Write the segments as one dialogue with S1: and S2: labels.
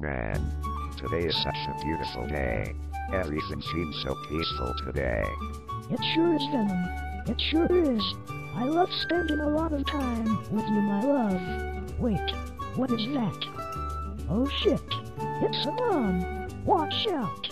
S1: Man, today is such a beautiful day. Everything seems so peaceful today.
S2: It sure is, Venom. It sure is. I love spending a lot of time with you, my love. Wait, what is that? Oh shit, it's a mom. Watch out.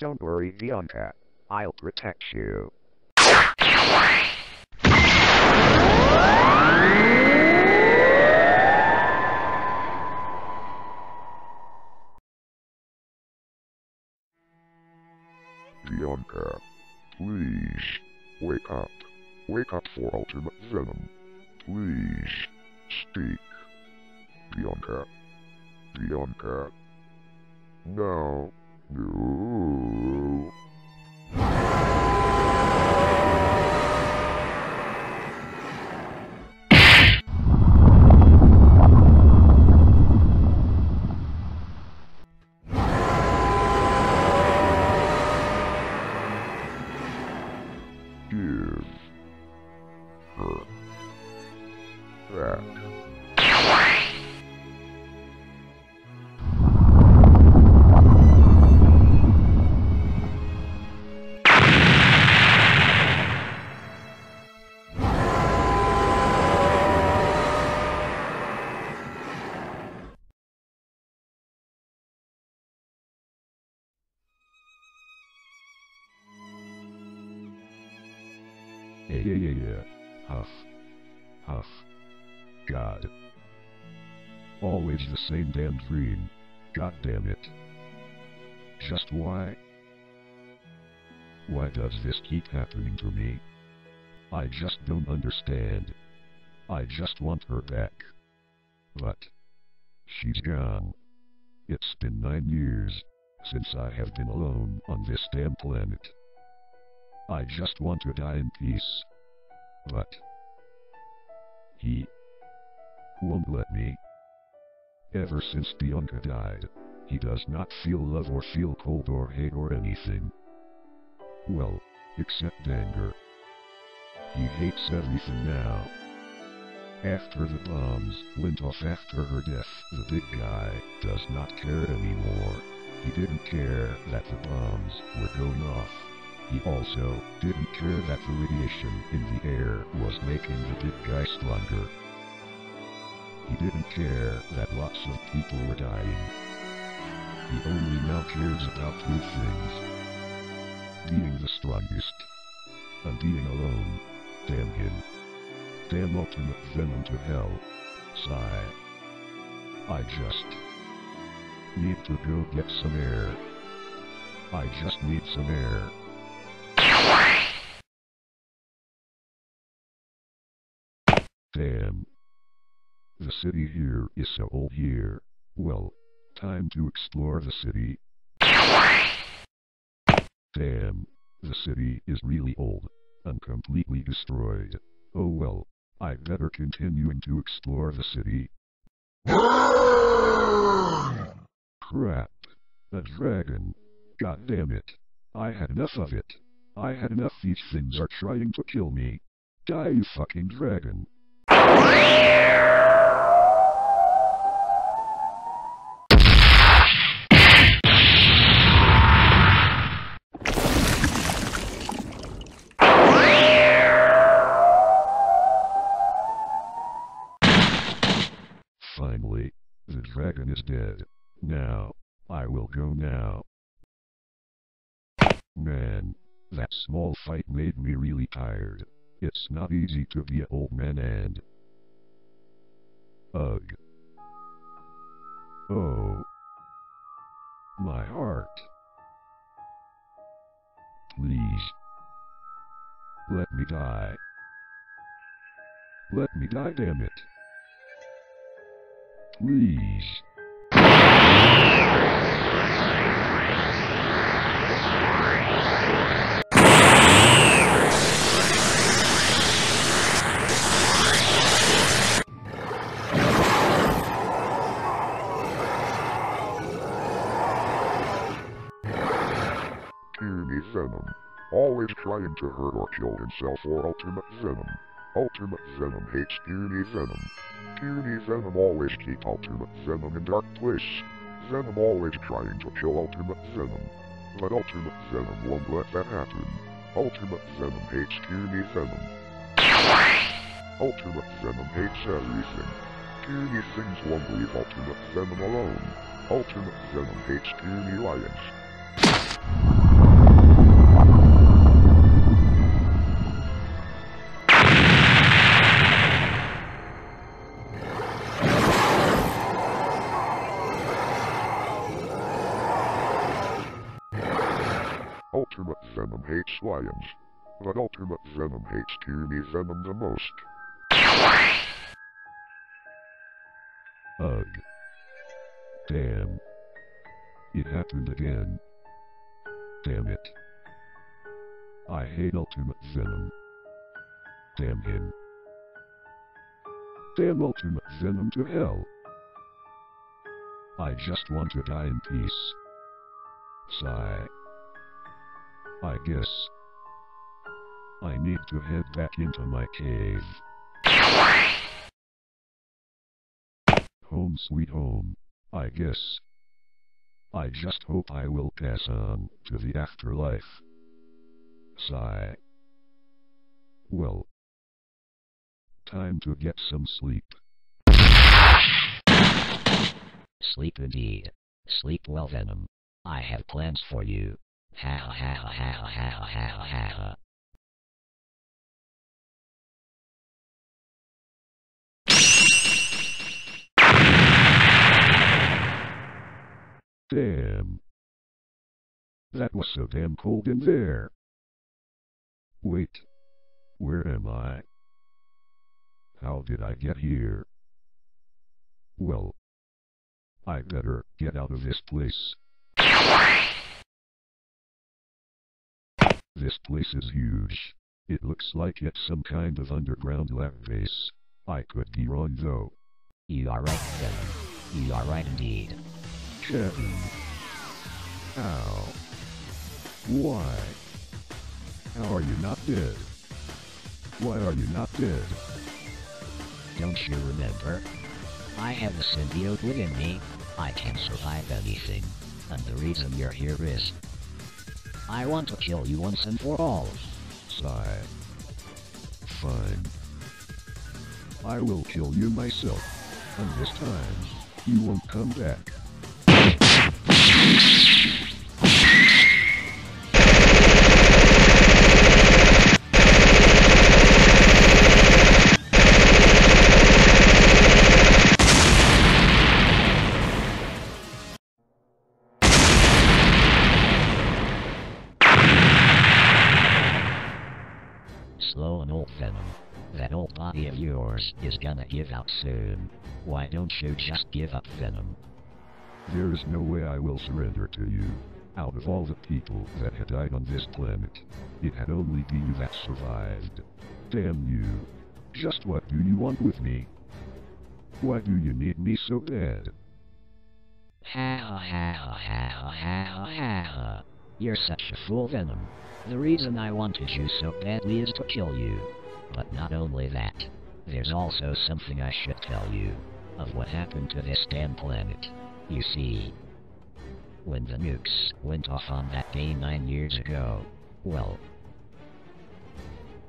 S1: Don't worry, Bianca. I'll protect you.
S3: Bianca, please, wake up. Wake up for Ultimate Venom. Please, speak. Bianca. Bianca. No. No. Give her that. Always the same damn dream. God damn it. Just why? Why does this keep happening to me? I just don't understand. I just want her back. But she's gone. It's been nine years since I have been alone on this damn planet. I just want to die in peace. But he won't let me. Ever since Bianca died, he does not feel love or feel cold or hate or anything. Well, except anger. He hates everything now. After the bombs went off after her death, the big guy does not care anymore. He didn't care that the bombs were going off. He also didn't care that the radiation in the air was making the big guy stronger. He didn't care that lots of people were dying. He only now cares about two things. Being the strongest. And being alone. Damn him. Damn ultimate venom to hell. Sigh. I just need to go get some air. I just need some air. Damn. The city here is so old here. Well, time to explore the city. Damn. The city is really old. And completely destroyed. Oh well, I better continuing to explore the city. Crap. A dragon. God damn it. I had enough of it. I had enough these things are trying to kill me. Die you fucking dragon. Tired. It's not easy to be an old man and... Ugh. Oh. My heart. Please. Let me die. Let me die, damn it. Please. Puny Venom. Always trying to hurt or kill himself or Ultimate Venom. Ultimate Venom hates Puny Venom. Puny Venom always keep Ultimate Venom in dark place.
S4: Venom always trying to kill Ultimate Venom. But Ultimate Venom won't let that happen. Ultimate Venom hates puny Venom. Ultimate Venom hates everything. Puny things won't leave Ultimate Venom alone. Ultimate Venom hates puny lions. Venom hates lions. But Ultimate Venom hates puny Venom the most.
S3: Ugh. Damn. It happened again. Damn it. I hate Ultimate Venom. Damn him. Damn Ultimate Venom to hell. I just want to die in peace. Sigh. I guess. I need to head back into my cave. Home sweet home, I guess. I just hope I will pass on to the afterlife. Sigh. Well. Time to get some sleep.
S5: Sleep indeed. Sleep well, Venom. I have plans for you.
S3: Damn. That was so damn cold in there. Wait. Where am I? How did I get here? Well, I better get out of this place. This place is huge. It looks like it's some kind of underground lab base. I could be wrong though.
S5: You are right. You are right indeed.
S3: Kevin. How? Why? How are you not dead? Why are you not dead?
S5: Don't you remember? I have a symbiote within me. I can survive anything. And the reason you're here is... I want to kill you once and for all.
S3: Sigh. Fine. I will kill you myself. And this time, you won't come back.
S5: Is gonna give out soon. Why don't you just give up, Venom?
S3: There is no way I will surrender to you. Out of all the people that had died on this planet, it had only been you that survived. Damn you. Just what do you want with me? Why do you need me so bad?
S5: Ha ha ha ha ha ha ha ha. You're such a fool, Venom. The reason I wanted you so badly is to kill you. But not only that, there's also something I should tell you of what happened to this damn planet. You see, when the nukes went off on that day nine years ago, well,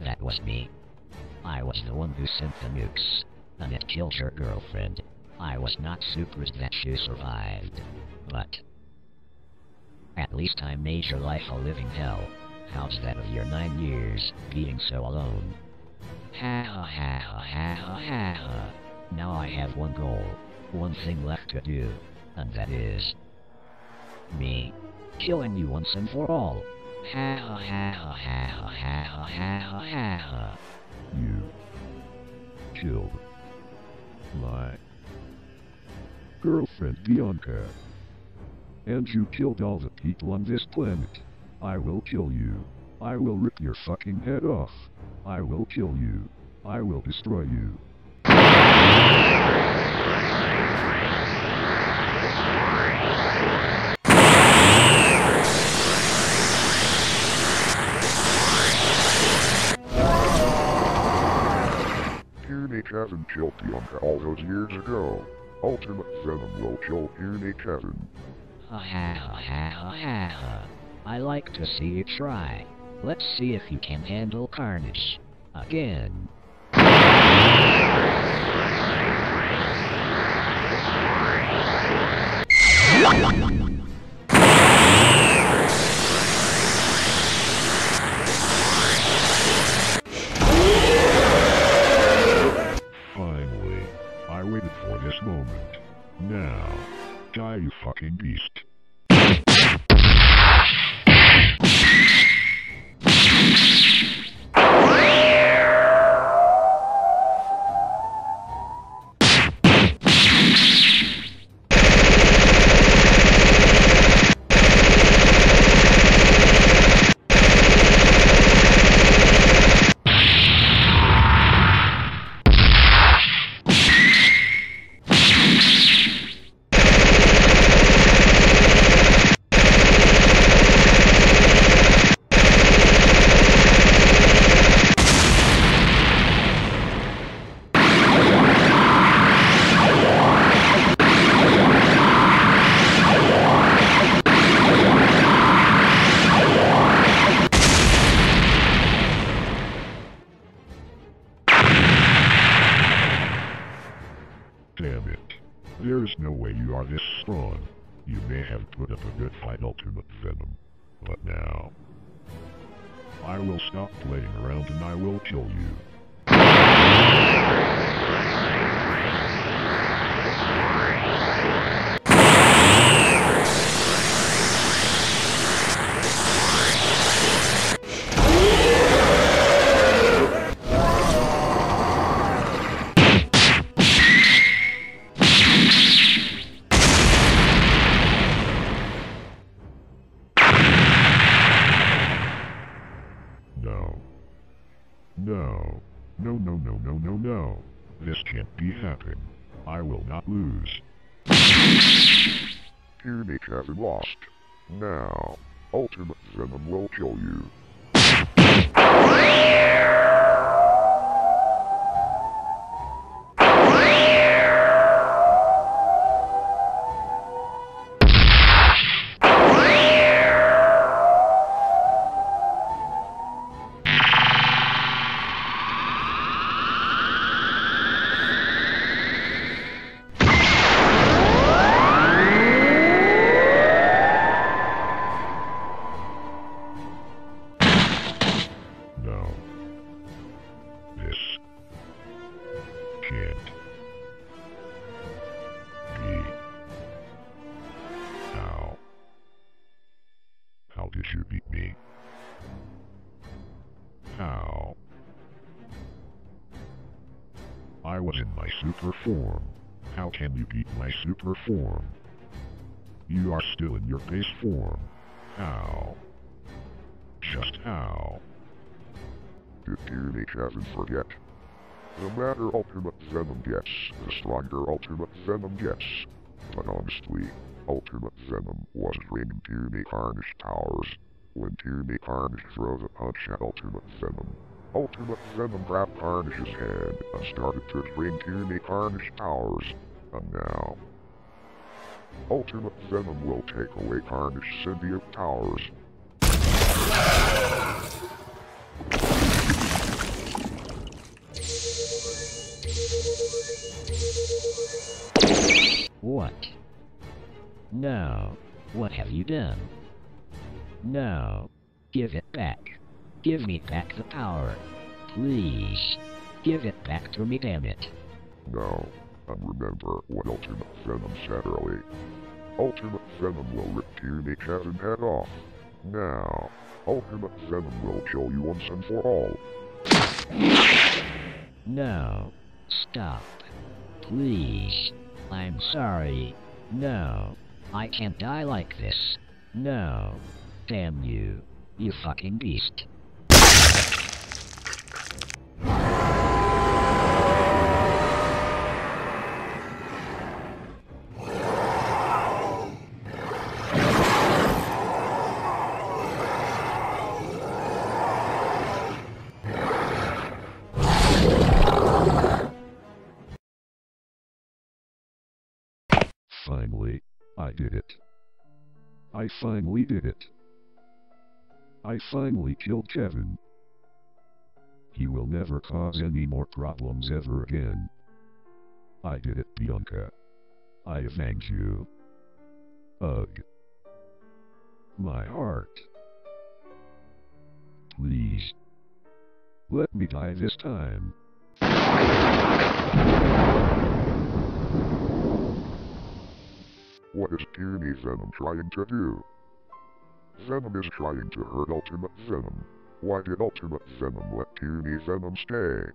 S5: that was me. I was the one who sent the nukes, and it killed your girlfriend. I was not surprised that she survived, but at least I made your life a living hell. How's that of your nine years being so alone? Ha ha ha ha ha ha. Now I have one goal, one thing left to do, and that is me killing you once and for all. Ha ha ha ha ha ha ha ha ha.
S3: You killed my girlfriend Bianca. And you killed all the people on this planet. I will kill you. I will rip your fucking head off. I will kill you. I will destroy you.
S4: Puny Kevin killed Bianca all those years ago. Ultimate Venom will kill Puny Kevin.
S5: Ha ha ha ha ha ha. I like to see you try. Let's see if you can handle carnage. Again.
S3: No, no. This can't be happening. I will not lose.
S4: Puny Kevin lost. Now, Ultimate Venom will kill you.
S3: Can't. How? How did you beat me? How? I was in my super form. How can you beat my super form? You are still in your base form. How? Just how?
S4: Did Puny Kevin forget? The madder Ultimate Venom gets, the stronger Ultimate Venom gets. But honestly, Ultimate Venom wasn't ringing Puny Carnage towers. When Puny Carnage throws a punch at Ultimate Venom, Ultimate Venom grabbed Carnage's hand and started to ring Puny Carnage towers. And now, Ultimate Venom will take away Carnage symbiote towers
S5: What? No. What have you done? No. Give it back. Give me back the power. Please. Give it back to me, damn it.
S4: Now, and remember what Ultimate Venom said early. Ultimate Venom will rip Puny Kevin head off. Now, Ultimate Venom will kill you once and for all.
S5: No. Stop. Please. I'm sorry. No. I can't die like this. No. Damn you. You fucking beast.
S3: I finally did it. I finally killed Kevin. He will never cause any more problems ever again. I did it, Bianca. I avenge you. Ugh. My heart. Please. Let me die this time.
S4: What is Puny Venom trying to do? Venom is trying to hurt Ultimate Venom. Why did Ultimate Venom let Puny Venom stay?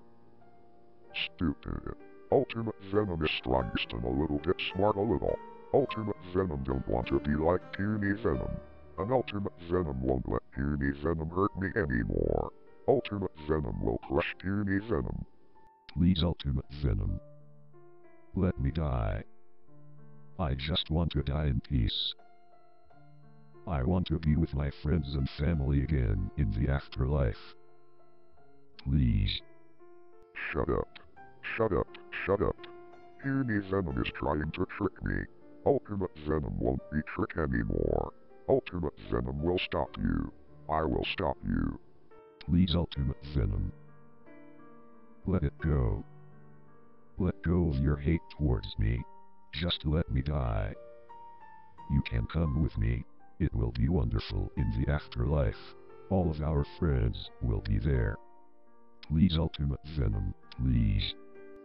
S4: Stupid. Ultimate Venom is strongest and a little bit smart a little. Ultimate Venom don't want to be like Puny Venom. And Ultimate Venom won't let Puny Venom hurt me anymore. Ultimate Venom will crush Puny Venom.
S3: Please, Ultimate Venom. Let me die. I just want to die in peace. I want to be with my friends and family again in the afterlife. Please.
S4: Shut up. Shut up. Shut up. Puny Venom is trying to trick me. Ultimate Venom won't be tricked anymore. Ultimate Venom will stop you. I will stop you.
S3: Please, Ultimate Venom. Let it go. Let go of your hate towards me. Just let me die. You can come with me. It will be wonderful in the afterlife. All of our friends will be there. Please, Ultimate Venom, please.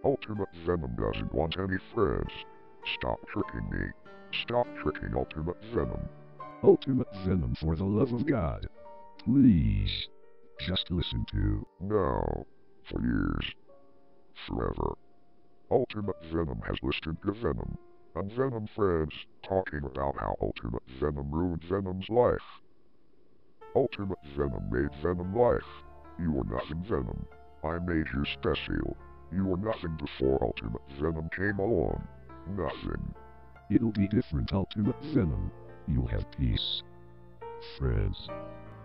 S4: Ultimate Venom doesn't want any friends. Stop tricking me. Stop tricking Ultimate Venom.
S3: Ultimate Venom, for the love of God. Please. Just listen to.
S4: No. For years. Forever. Ultimate Venom has listened to Venom. And Venom friends talking about how Ultimate Venom ruined Venom's life. Ultimate Venom made Venom life. You were nothing Venom. I made you special. You were nothing before Ultimate Venom came along. Nothing.
S3: It'll be different, Ultimate Venom. You'll have peace. Friends.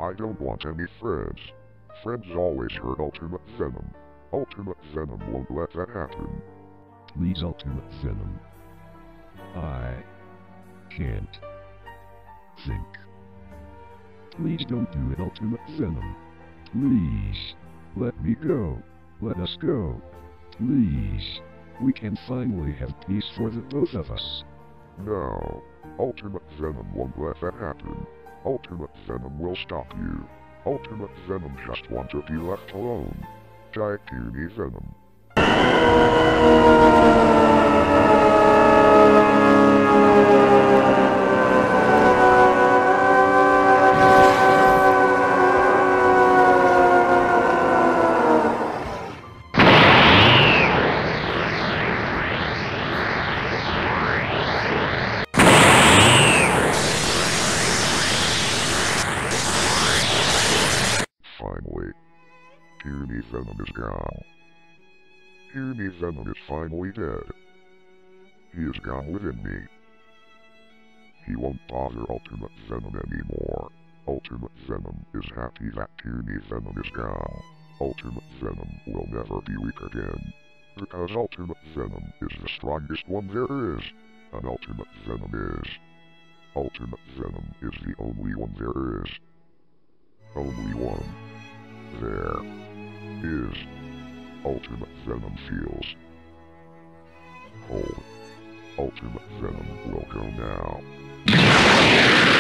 S4: I don't want any friends. Friends always hurt Ultimate Venom. Ultimate Venom won't let that happen.
S3: Please, Ultimate Venom. I can't think. Please don't do it, Ultimate Venom. Please. Let me go. Let us go. Please. We can finally have peace for the both of us.
S4: No. Ultimate Venom won't let that happen. Ultimate Venom will stop you. Ultimate Venom just wants to be left alone. Puny Venom. Me. He won't bother Ultimate Venom anymore. Ultimate Venom is happy that Puny Venom is gone. Ultimate Venom will never be weak again. Because Ultimate Venom is the strongest one there is. And Ultimate Venom is. Ultimate Venom is the only one there is. Only one. There is Ultimate Venom feels cold. Ultimate Venom will go now.